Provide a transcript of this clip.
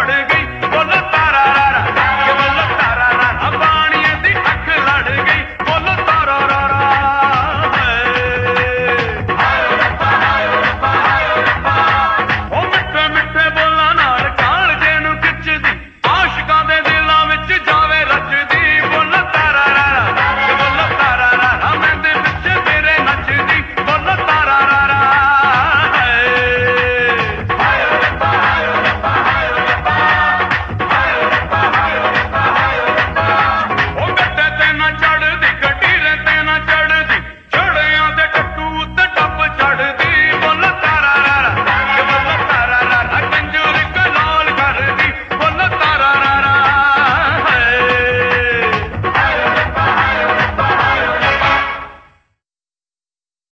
நாடுகள்